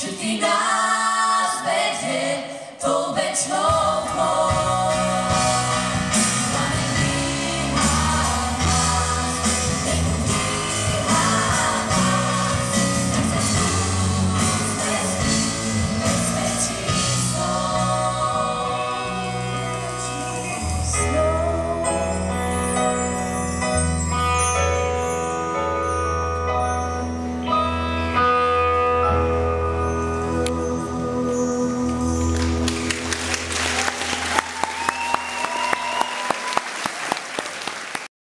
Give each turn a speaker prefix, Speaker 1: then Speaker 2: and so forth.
Speaker 1: to